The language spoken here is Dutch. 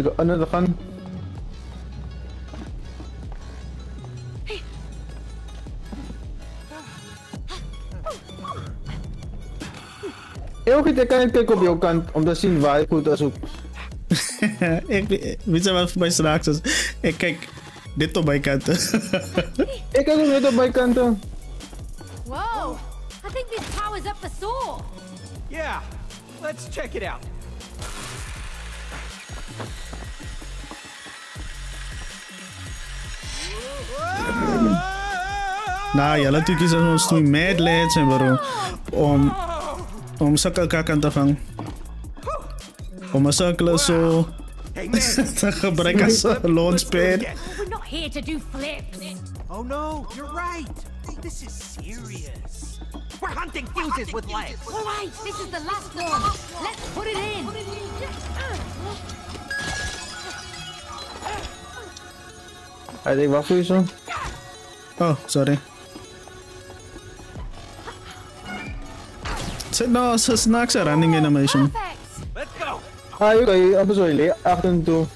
Sige, ano na kan? Elke keer kan ik kijken op jouw kant om te zien waar ik goed als zoek. ik, weet je wat voor mij straks is? Ik kijk dit op mijn kant. Ik kijk ook net op mijn kanten. Whoa! I think this powers up the saw. Yeah, let's check it out. Ja, natuurlijk is het ons nu mad lads en waarom om om sakal kakan tafang om masakla so Hey man, te gebruiken als launchpad. We're not here to do flips. oh no, you're right. This is serious. We're hunting fuses with legs. All right, this is the last one. Let's put it in. I think what you so? Oh, sorry. No, snacks are running animation. Let's go. Ah, you guys, I'm sorry. Afternoon too.